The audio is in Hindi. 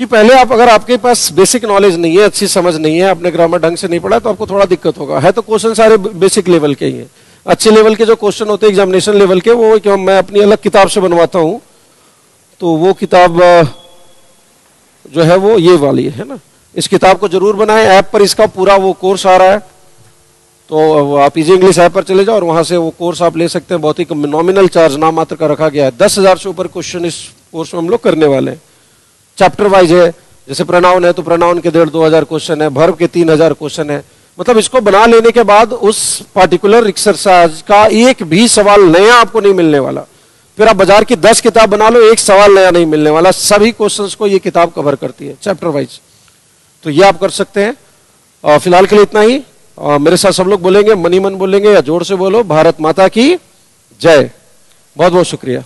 कि पहले आप, अगर आपके पास बेसिक नॉलेज नहीं है, अच्छी समझ नहीं है, आपने ग्रामर ढंग से नहीं पढ़ा तो आपको थोड़ा दिक्कत होगा। है तो क्वेश्चन सारे बेसिक लेवल के ही हैं। अच्छे लेवल के जो क्वेश्चन होते हैं एग्जामिनेशन लेवल के, वो कि मैं अपनी अलग किताब से बनवाता हूँ तो वो किताब जो है वो ये वाली है ना? इस किताब को ज़रूर बनाएँ, ऐप पर इसका पूरा वो कोर्स आ रहा है। तो आप इजी इंग्लिश ऐप पर चले जाओ और वहाँ से वो कोर्स आप ले सकते हैं। बहुत ही नॉमिनल चार्ज नाम मात्र का रखा गया है। दस हज़ार से ऊपर क्वेश्चन इस कोर्स में हम लोग करने वाले हैं। चैप्टर वाइज है। जैसे प्रनाउन है तो प्रनाउन के डेढ़ दो हज़ार क्वेश्चन है भर्व के तीन हज़ार क्वेश्चन है। मतलब इसको बना लेने के बाद उस पार्टिकुलर एक्सरसाइज का एक भी सवाल नया आपको नहीं मिलने वाला। फिर आप बाज़ार की दस किताब बना लो, एक सवाल नया नहीं मिलने वाला। सभी क्वेश्चंस को ये किताब कवर करती है चैप्टर वाइज तो ये आप कर सकते हैं। फ़िलहाल के लिए इतना ही। और मेरे साथ सब लोग बोलेंगे, मनी मन बोलेंगे, या ज़ोर से बोलो, भारत माता की जय। बहुत बहुत शुक्रिया।